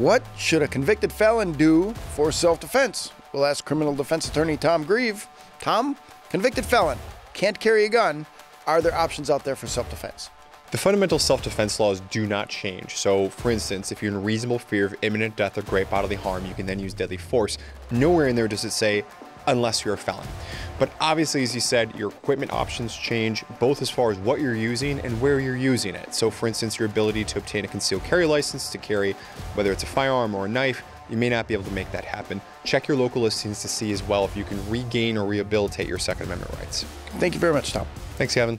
What should a convicted felon do for self defense? We'll ask criminal defense attorney Tom Grieve. Tom, convicted felon, can't carry a gun. Are there options out there for self defense? The fundamental self-defense laws do not change. So, for instance, if you're in reasonable fear of imminent death or great bodily harm, you can then use deadly force. Nowhere in there does it say unless you're a felon. But obviously, as you said, your equipment options change both as far as what you're using and where you're using it. So, for instance, your ability to obtain a concealed carry license to carry whether it's a firearm or a knife, you may not be able to make that happen. Check your local listings to see as well if you can regain or rehabilitate your Second Amendment rights. Thank you very much, Tom. Thanks, Kevin.